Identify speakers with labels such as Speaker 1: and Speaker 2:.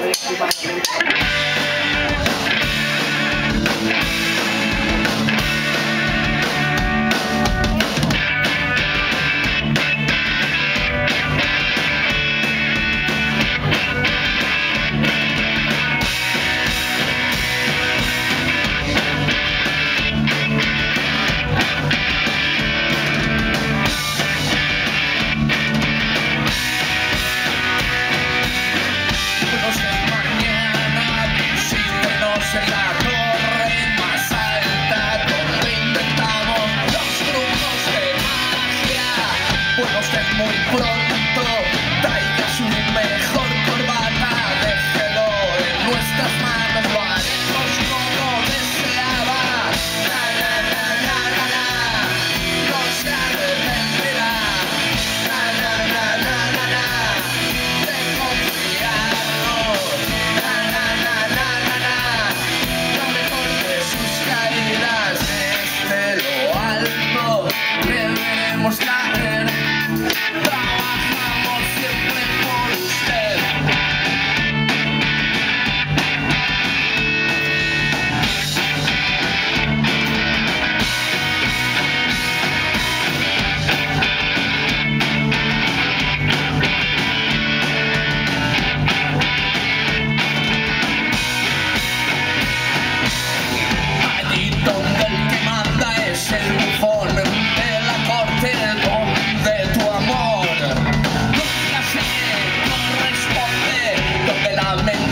Speaker 1: バスケみたい。そしてもう一歩だ realmente.